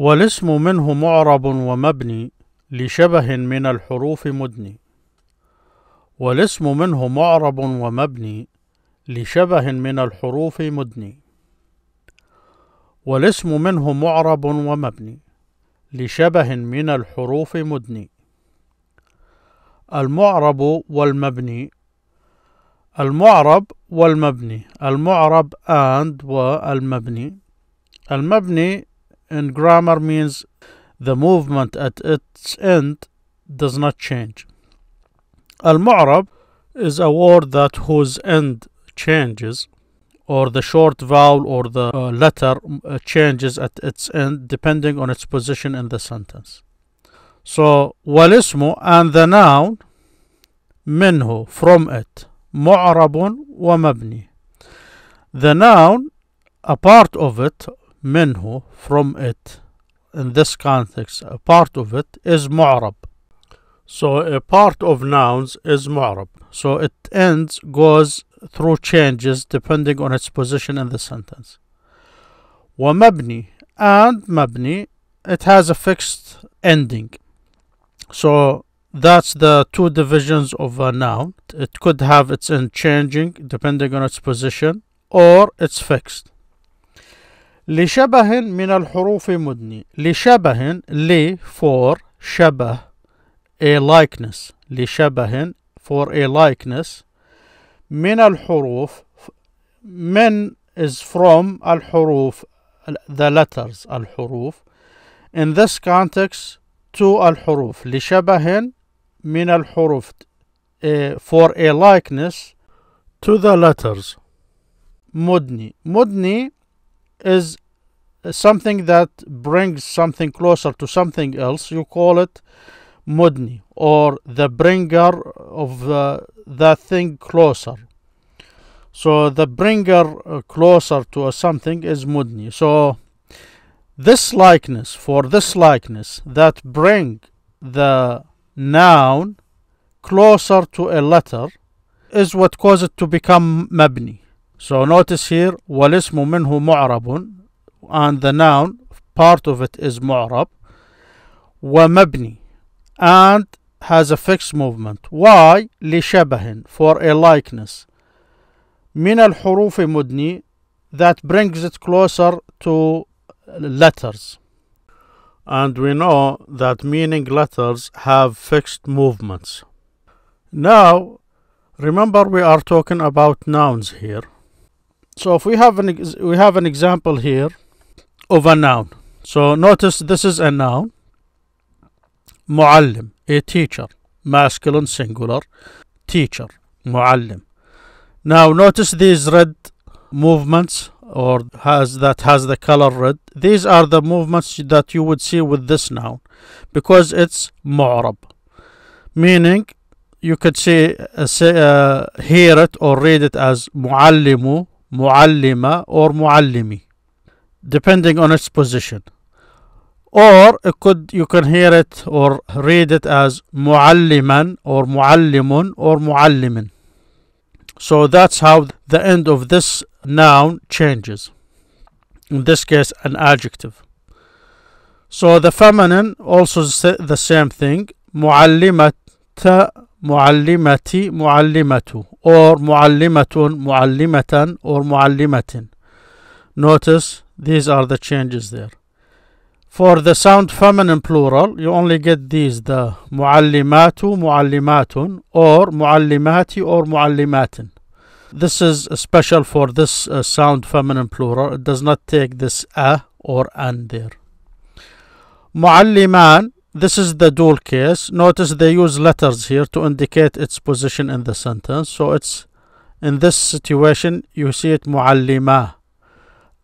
والاسم منه معرب ومبني لشبه من الحروف مدني. والاسم منه معرب ومبني لشبه من الحروف مدني. والاسم منه معرب ومبني لشبه من الحروف مدني. المعرب والمبني المعرب والمبني المعرب and والمبني. المبني And grammar means the movement at its end does not change. Al-Mu'rab is a word that whose end changes or the short vowel or the uh, letter uh, changes at its end depending on its position in the sentence. So, walismu and the noun minhu, from it, mu'rabun wa mabni. The noun, a part of it منه from it in this context a part of it is معرب so a part of nouns is معرب so it ends goes through changes depending on its position in the sentence ومبني and مبني it has a fixed ending so that's the two divisions of a noun. It could have its end changing depending on its position or it's fixed. لشبه من الحروف مدني لشبه لي for شبه a likeness لشبه for a likeness من الحروف من is from الحروف the letters الحروف in this context to الحروف لشبه من الحروف uh, for a likeness to the letters مدني مدني is something that brings something closer to something else you call it mudni or the bringer of uh, that thing closer so the bringer uh, closer to something is mudni so this likeness for this likeness that bring the noun closer to a letter is what causes it to become mabni. So notice here والاسم منه معرب and the noun part of it is معرب ومبني and has a fixed movement. Why? لشبه for a likeness من الحروف مدني that brings it closer to letters. and we know that meaning letters have fixed movements. Now, remember we are talking about nouns here. So if we have an we have an example here of a noun. So notice this is a noun. معلم, a teacher, masculine singular, teacher, معلم. Now notice these red movements or has that has the color red. These are the movements that you would see with this noun because it's mu'rab, meaning you could say, uh, say uh, hear it or read it as muallimu muallima or muallimi depending on its position or it could you can hear it or read it as mualliman or muallimun or muallimin so that's how the end of this noun changes. In this case, an adjective. So the feminine also the same thing. معلمة معلمتي معلمة or معلمة معلمة or معلمة. Notice these are the changes there. For the sound feminine plural, you only get these the معلمات معلمات or معلمات or معلمات. This is special for this uh, sound feminine plural. It does not take this a or an there. معلمان this is the dual case. Notice they use letters here to indicate its position in the sentence. So it's in this situation you see it muallima.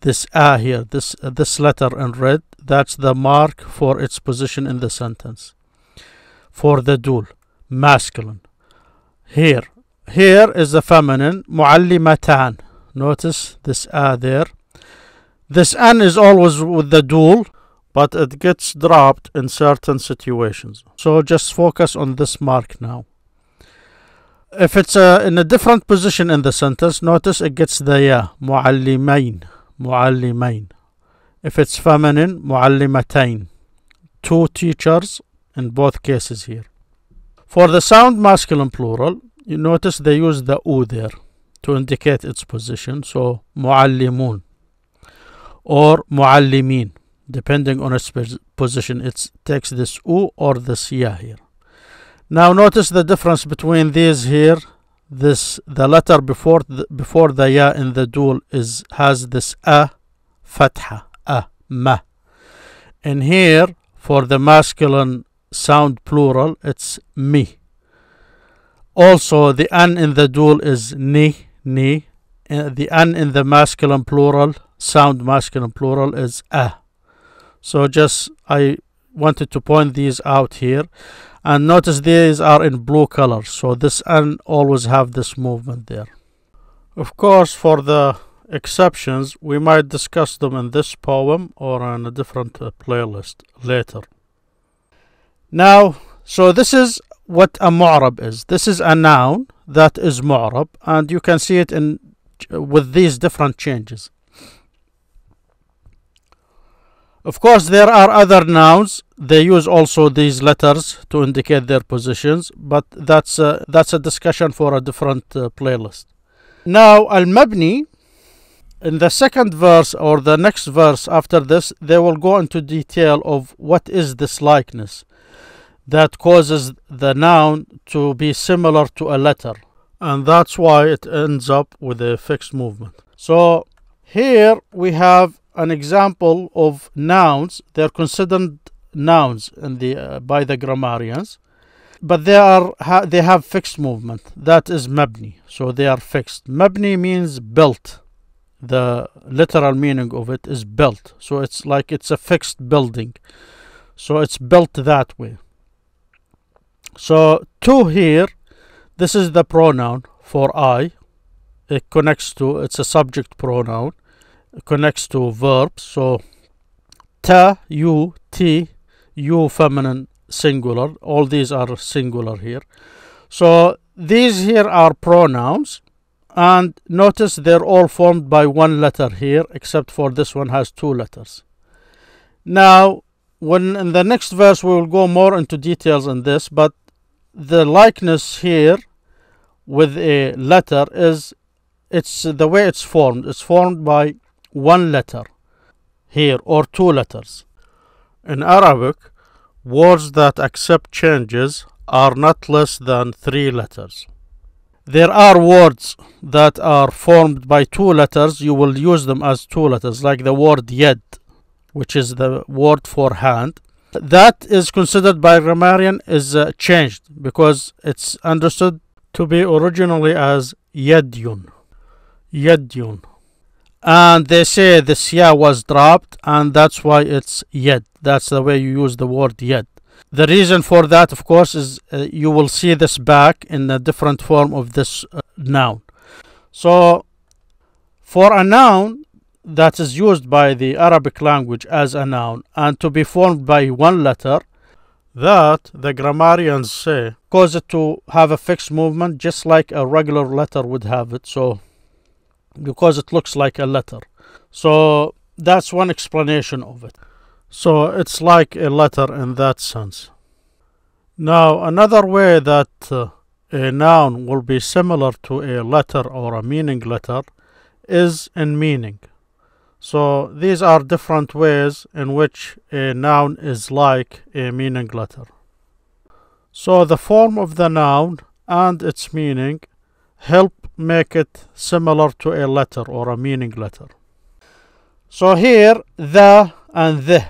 This a here, this uh, this letter in red, that's the mark for its position in the sentence. For the dual, masculine. Here, here is the feminine معلمتان. Notice this a there. This an is always with the dual but it gets dropped in certain situations. So just focus on this mark now. If it's uh, in a different position in the sentence, notice it gets the ya, معلمين, معلمين. if it's feminine معلمتين two teachers in both cases here for the sound masculine plural you notice they use the u there to indicate its position so معلمون or معلمين depending on its position it takes this u or this ya here. Now notice the difference between these here this the letter before the, before the ya in the dual is has this a fatha a ma. And here for the masculine sound plural it's mi. Also the an in the dual is ni ni. Uh, the an in the masculine plural sound masculine plural is a so just I wanted to point these out here. And notice these are in blue color so this and always have this movement there. Of course for the exceptions we might discuss them in this poem or on a different uh, playlist later. Now so this is what a mu'rab is. This is a noun that is mu'rab. And you can see it in with these different changes of course, there are other nouns. They use also these letters to indicate their positions, but that's a, that's a discussion for a different uh, playlist. Now, al-mabni, in the second verse or the next verse after this, they will go into detail of what is this likeness that causes the noun to be similar to a letter. And that's why it ends up with a fixed movement. So here we have an example of nouns. They're considered nouns the uh, by the grammarians, but they are ha they have fixed movement. That is mabni. So they are fixed. Mabni means built. The literal meaning of it is built. So it's like it's a fixed building. So it's built that way. So to here, this is the pronoun for I. It connects to it's a subject pronoun connects to verbs. So ta, you, t, you feminine singular. All these are singular here. So these here are pronouns and notice they're all formed by one letter here except for this one has two letters. Now when in the next verse we will go more into details on this but the likeness here with a letter is it's the way it's formed it's formed by one letter here or two letters. In Arabic, words that accept changes are not less than three letters. There are words that are formed by two letters, you will use them as two letters, like the word yed, which is the word for hand. That is considered by grammarian is uh, changed because it's understood to be originally as yedyun. Yedyun and they say the ya was dropped and that's why it's yet that's the way you use the word yet the reason for that of course is uh, you will see this back in a different form of this uh, noun. So for a noun that is used by the Arabic language as a noun and to be formed by one letter that the grammarians say cause it to have a fixed movement just like a regular letter would have it. So because it looks like a letter. So that's one explanation of it. So it's like a letter in that sense. Now, another way that uh, a noun will be similar to a letter or a meaning letter is in meaning. So these are different ways in which a noun is like a meaning letter. So the form of the noun and its meaning help make it similar to a letter or a meaning letter. So here, the and the.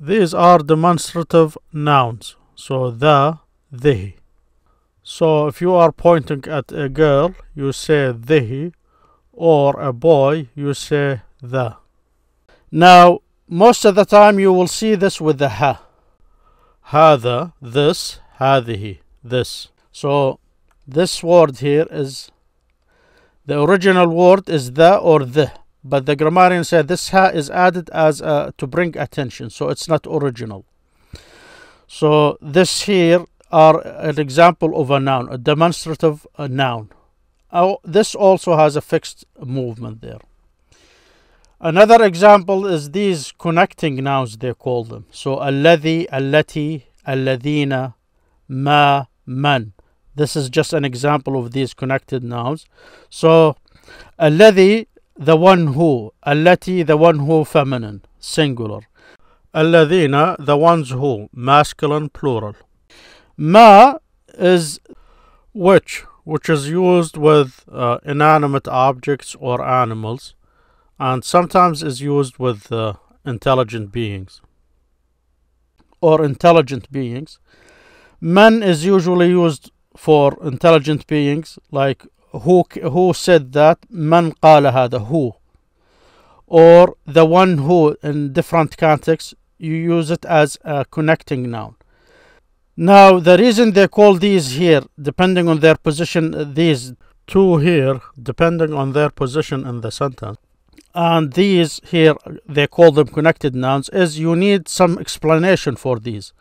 These are demonstrative nouns. So the, the. So if you are pointing at a girl, you say the, or a boy, you say the. Now, most of the time you will see this with the ha. هذا, this, هذه, this. So this word here is the original word is the or the but the grammarian said this ha is added as a, to bring attention so it's not original. So this here are an example of a noun a demonstrative a noun. Oh, this also has a fixed movement there. Another example is these connecting nouns they call them. So alladhi allati alladhina ma man. This is just an example of these connected nouns. So الذي, the one who, التي, the one who, feminine, singular. الذين, the ones who, masculine, plural. Ma is which, which is used with uh, inanimate objects or animals and sometimes is used with uh, intelligent beings or intelligent beings. Man is usually used for intelligent beings like who who said that man qala هذا who? Or the one who in different contexts you use it as a connecting noun. Now the reason they call these here depending on their position these two here depending on their position in the sentence and these here they call them connected nouns is you need some explanation for these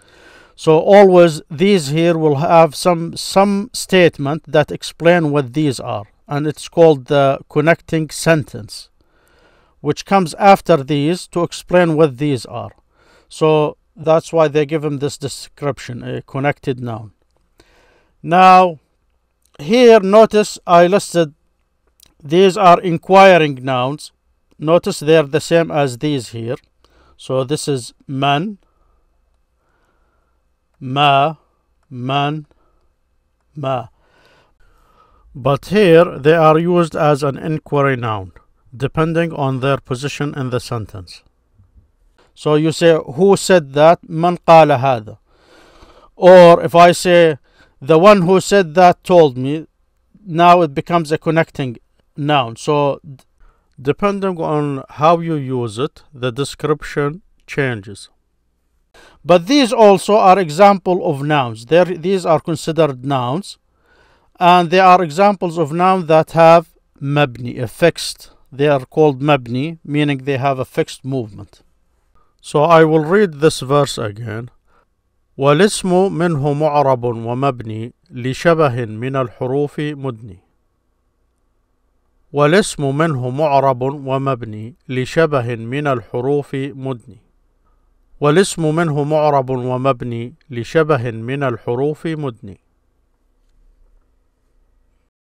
so always these here will have some some statement that explain what these are. And it's called the connecting sentence which comes after these to explain what these are. So that's why they give them this description a connected noun. Now here notice i listed these are inquiring nouns. Notice they are the same as these here. So this is man ma, man, ma. But here they are used as an inquiry noun, depending on their position in the sentence. So you say, who said that? Man qala hada. Or if I say, the one who said that told me, now it becomes a connecting noun. So depending on how you use it, the description changes. But these also are example of nouns. They're, these are considered nouns. And they are examples of nouns that have mabni, a fixed. They are called mabni, meaning they have a fixed movement. So I will read this verse again. والاسم منه معرب ومبني لشبه من الحروف مدني والاسم منه معرب ومبني لشبه من الحروف مدني والاسم منه معرب ومبني لشبه من الحروف مدني.